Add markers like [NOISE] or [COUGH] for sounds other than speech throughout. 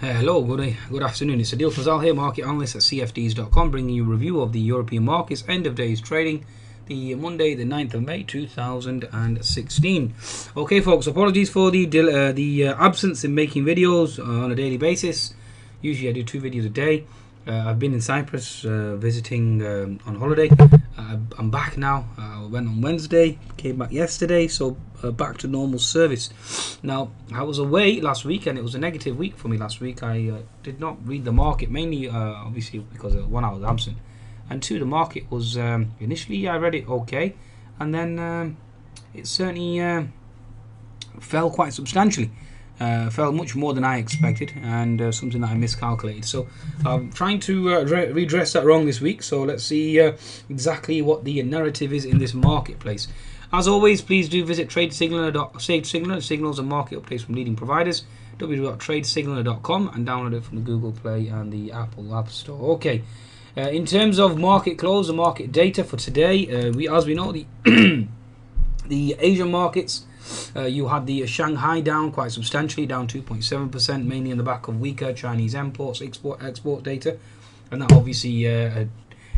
Hello, good, good afternoon. It's Adil Fazal here, market analyst at CFDs.com, bringing you a review of the European markets, end of days trading, the Monday, the 9th of May 2016. Okay, folks, apologies for the uh, the uh, absence in making videos uh, on a daily basis. Usually, I do two videos a day. Uh, I've been in Cyprus uh, visiting um, on holiday. Uh, I'm back now. I went on Wednesday, came back yesterday, so back to normal service. Now, I was away last week and it was a negative week for me last week. I did not read the market, mainly obviously because one, I was absent, and two, the market was um, initially I read it okay, and then um, it certainly fell quite substantially uh, fell much more than I expected and uh, something that I miscalculated. So I'm trying to uh, re- redress that wrong this week. So let's see uh, exactly what the narrative is in this marketplace. As always, please do visit TradeSignaler, signals and market updates from leading providers www.tradesignaler.com and download it from the Google Play and the Apple App Store. Okay. Uh, in terms of market close, and market data for today, uh, we as we know the [CLEARS THROAT] the Asian markets uh, you had the Shanghai down quite substantially, down 2.7%, mainly in the back of weaker Chinese imports, export export data, and that obviously uh,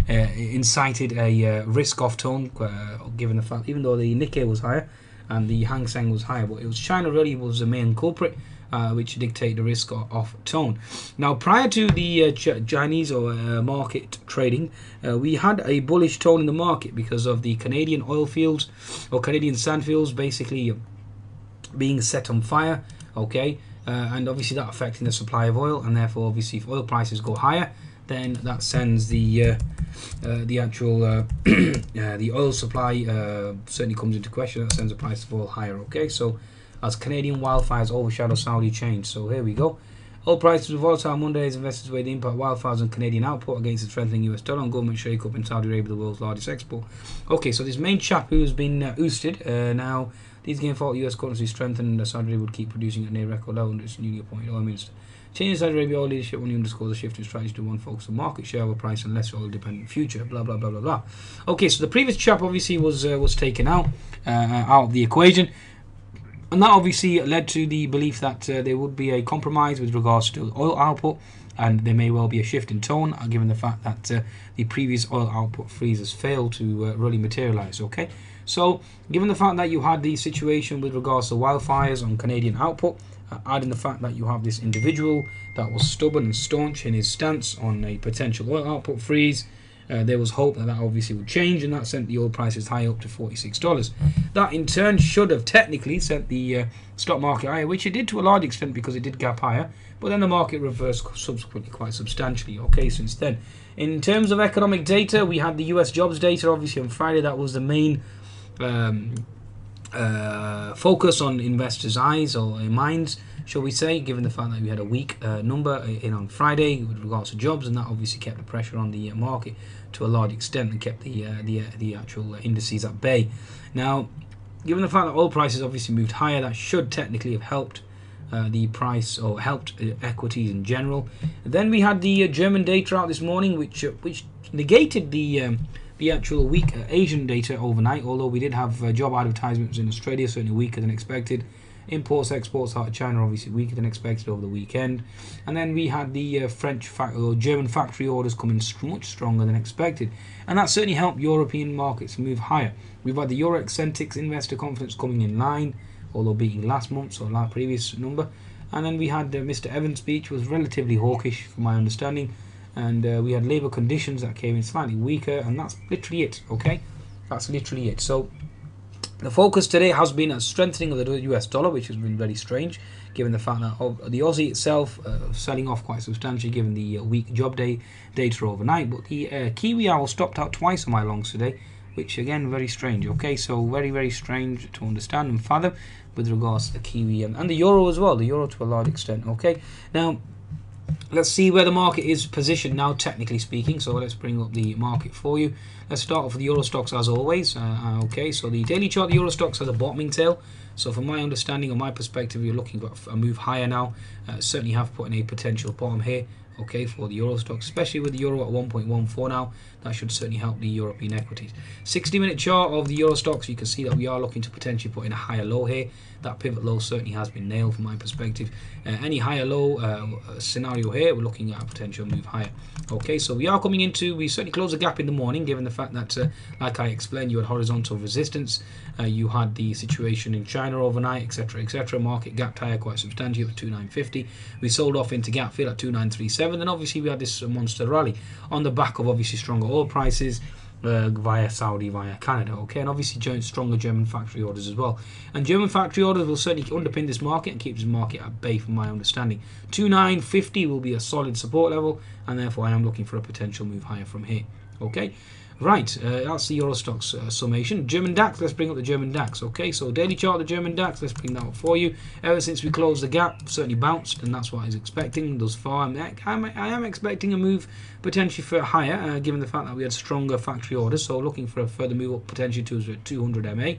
uh, incited a uh, risk-off tone, uh, given the fact even though the Nikkei was higher and the Hang Seng was higher, but it was China really was the main culprit. Uh, which dictate the risk of, tone. Now, prior to the uh, Ch- Chinese or uh, market trading, we had a bullish tone in the market because of the Canadian oil fields or Canadian sand fields basically being set on fire. Okay, and obviously that affecting the supply of oil, and therefore, obviously, if oil prices go higher, then that sends the uh, uh, the actual uh, [CLEARS THROAT] the oil supply certainly comes into question. That sends the price of oil higher. Okay, so as Canadian wildfires overshadow Saudi change. So here we go. Oil prices were volatile Monday as investors weighed the impact wildfires on Canadian output against the strengthening US dollar and government shake-up in Saudi Arabia, the world's largest export. Okay, so this main chap who's been uh, ousted, uh, now these game thought US currency strengthened and Saudi would keep producing at near record level under its newly appointed oil minister. Changing Saudi Arabia oil leadership only underscores a shift in strategy to one focus on market share over price and less oil dependent future. Blah blah blah blah blah. Okay, so the previous chap obviously was uh, was taken out uh, out of the equation and that obviously led to the belief that uh, there would be a compromise with regards to oil output and there may well be a shift in tone uh, given the fact that uh, the previous oil output freezes failed to uh, really materialize okay? So given the fact that you had the situation with regards to wildfires on canadian output uh, adding the fact that you have this individual that was stubborn and staunch in his stance on a potential oil output freeze uh, there was hope that that obviously would change, and that sent the oil prices high up to $46. That in turn should have technically sent the uh, stock market higher, which it did to a large extent because it did gap higher, but then the market reversed subsequently quite substantially, okay, since then. In terms of economic data, we had the US jobs data obviously on Friday, that was the main. Um, uh, focus on investors' eyes or minds, shall we say, given the fact that we had a weak uh, number in on Friday with regards to jobs, and that obviously kept the pressure on the uh, market to a large extent and kept the uh, the uh, the actual indices at bay. Now, given the fact that oil prices obviously moved higher, that should technically have helped. Uh, the price or helped uh, equities in general. Then we had the uh, German data out this morning, which which negated the um, the actual weak Asian data overnight. Although we did have job advertisements in Australia, certainly weaker than expected. Imports, exports out of China obviously weaker than expected over the weekend. And then we had the uh, French fa- or German factory orders coming much stronger than expected. And that certainly helped European markets move higher. We've had the Eurex Sentix investor confidence coming in line, although beating last month's or last previous number. And then we had uh, Mr. Evans' speech was relatively hawkish, from my understanding. And uh, we had labour conditions that came in slightly weaker, and that's literally it. Okay, that's literally it. So the focus today has been a strengthening of the US dollar, which has been very strange, given the fact that the Aussie itself uh, selling off quite substantially, given the uh, weak job day data overnight. But the uh, Kiwi owl stopped out twice on my longs today, which again very strange. Okay, so very very strange to understand and fathom with regards to the Kiwi and, and the Euro as well. The Euro to a large extent. Okay, now let's see where the market is positioned now, technically speaking. So let's bring up the market for you. Let's start off with the Euro Stoxx as always. Uh, uh, okay, so the daily chart, the Euro Stoxx has a bottoming tail. So from my understanding or my perspective, you're looking at a move higher now. Uh, certainly have put in a potential bottom here okay, for the Euro Stoxx, especially with the Euro at 1.14 now. That should certainly help the European equities. 60 minute chart of the Euro Stoxx, you can see that we are looking to potentially put in a higher low here. That pivot low certainly has been nailed from my perspective. Uh, any higher low uh, scenario here, we're looking at a potential move higher. Okay, so we are coming into, we certainly closed the gap in the morning, given the fact that, uh, like I explained, you had horizontal resistance, uh, you had the situation in China overnight, etc., etc. Market gap higher quite substantial at 2950. We sold off into gap fill at 2937, and obviously we had this monster rally on the back of obviously stronger oil prices uh, via Saudi, via Canada, okay, and obviously stronger German factory orders as well. And German factory orders will certainly underpin this market and keep this market at bay, from my understanding. 2950 will be a solid support level, and therefore I am looking for a potential move higher from here, okay. Right, uh, that's the Eurostoxx uh, summation. German DAX, let's bring up the German DAX. Okay, so daily chart of the German DAX, let's bring that up for you. Ever since we closed the gap, certainly bounced, and that's what I was expecting thus far. I'm, I'm, I am expecting a move potentially for higher, uh, given the fact that we had stronger factory orders. So looking for a further move up potentially to 200 MA.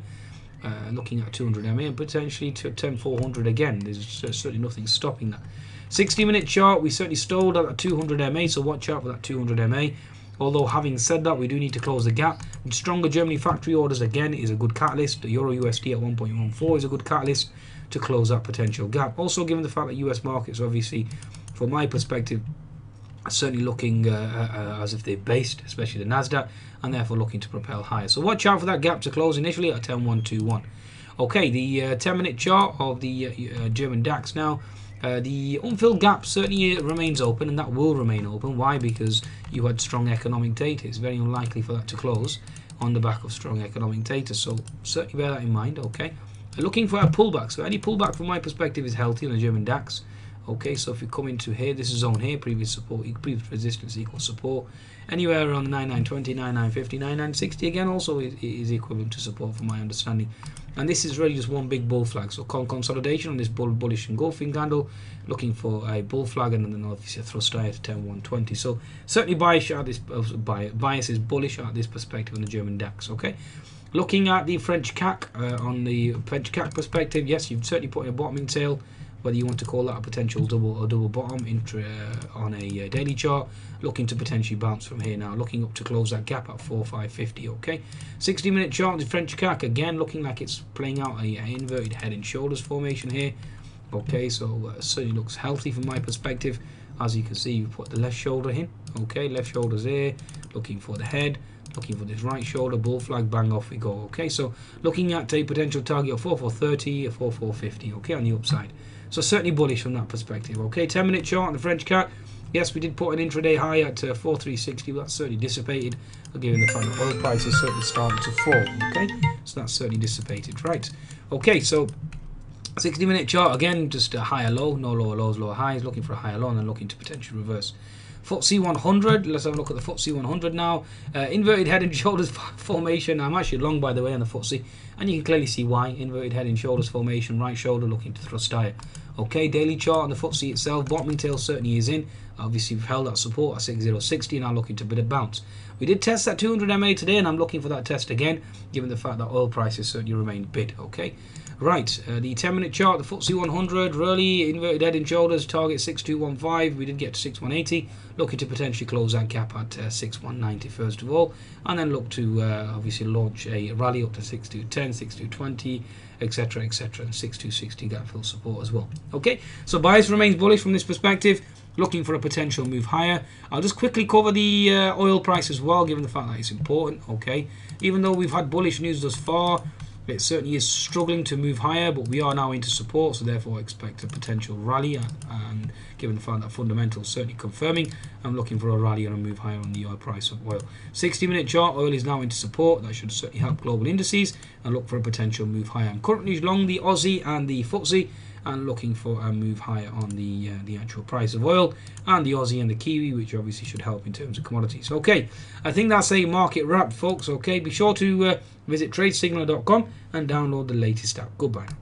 Uh, looking at 200 MA and potentially to 10400 again. There's certainly nothing stopping that. 60 minute chart, we certainly stalled at 200 MA, so watch out for that 200 MA. Although having said that, we do need to close the gap. Stronger Germany factory orders again is a good catalyst. The Euro USD at 1.14 is a good catalyst to close that potential gap. Also, given the fact that US markets, obviously, from my perspective, are certainly looking uh, uh, as if they're based, especially the Nasdaq, and therefore looking to propel higher. So watch out for that gap to close initially at 10.121. Okay, the uh, 10 minute chart of the uh, uh, German DAX now. Uh, the unfilled gap certainly remains open, and that will remain open. Why? Because you had strong economic data. It's very unlikely for that to close on the back of strong economic data. So certainly bear that in mind. Okay. Looking for a pullback. So any pullback from my perspective is healthy on the German DAX. Okay, so if you come into here, this is zone here, previous support, previous resistance equals support. Anywhere around 9920, 9950, 9960 again also is, is equivalent to support from my understanding. And this is really just one big bull flag. So con consolidation on this bull bullish engulfing candle, looking for a bull flag and then obviously a thrust higher to 10120. So certainly bias at this uh, bias is bullish at this perspective on the German DAX. Okay. Looking at the French CAC uh, on the French CAC perspective, yes, you've certainly put in a bottoming tail whether you want to call that a potential double or double bottom intra, uh, on a uh, daily chart looking to potentially bounce from here. Now looking up to close that gap at 4550 okay? 60 minute chart the French CAC again looking like it's playing out a, a inverted head and shoulders formation here. Okay so uh, certainly looks healthy from my perspective. As you can see you put the left shoulder in okay? Left shoulder's here looking for the head looking for this right shoulder bull flag bang off we go okay so looking at a potential target of 4430 or 4450 okay on the upside so certainly bullish from that perspective. Okay, 10 minute chart on the French CAC. Yes, we did put an intraday high at uh, 4360, but that's certainly dissipated, given the fact that oil prices certainly starting to fall. Okay, so that's certainly dissipated. Right. Okay, so 60 minute chart again, just a higher low, no lower lows, lower highs, looking for a higher low and then looking to potentially reverse. FTSE 100, let's have a look at the FTSE 100 now. Uh, inverted head and [LAUGHS] shoulders formation. I'm actually long, by the way, on the FTSE, and you can clearly see why. Inverted head and shoulders formation, right shoulder looking to thrust higher. Okay, daily chart on the FTSE itself, bottoming tail certainly is in. Obviously, we've held that support at 6060, now looking to bit of bounce. We did test that 200 MA today, and I'm looking for that test again, given the fact that oil prices certainly remain bid. Okay, right, uh, the 10 minute chart, the FTSE 100, really inverted head and shoulders, target 6215. We did get to 6180, looking to potentially close that gap at uh, 6190 first of all, and then look to uh, obviously launch a rally up to 6210, 6220 etc etc and 6260 gap fill support as well okay so bias remains bullish from this perspective looking for a potential move higher i'll just quickly cover the uh, oil price as well given the fact that it's important okay even though we've had bullish news thus far it certainly is struggling to move higher, but we are now into support, so therefore expect a potential rally. And given the that fundamentals certainly confirming, I'm looking for a rally and a move higher on the oil price of oil. 60 minute chart, oil is now into support. That should certainly help global indices and look for a potential move higher. I'm currently long the Aussie and the FTSE and looking for a move higher on the uh, the actual price of oil and the Aussie and the Kiwi, which obviously should help in terms of commodities. Okay, I think that's a market wrap, folks. Okay, be sure to uh, visit tradesignal.com and download the latest app. Goodbye.